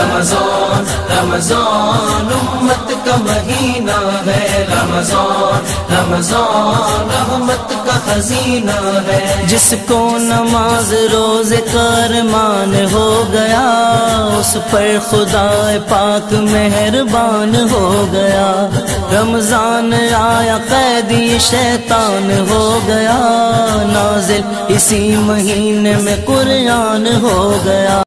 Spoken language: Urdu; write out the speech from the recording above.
رمضان رمضان امت کا مہینہ ہے، رمضان رمضان، رحمت کا خزینہ ہے۔ جس کو نماز روز کرمان ہو گیا، اس پر خدا پاک مہربان ہو گیا۔ رمضان آیا، قیدی شیطان ہو گیا۔ نازل اسی مہینے میں قرآن ہو گیا۔